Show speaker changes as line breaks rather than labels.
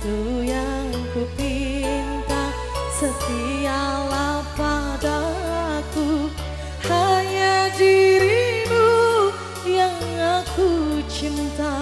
itu yang ku pinta Setialah padaku. Hanya dirimu yang aku cinta.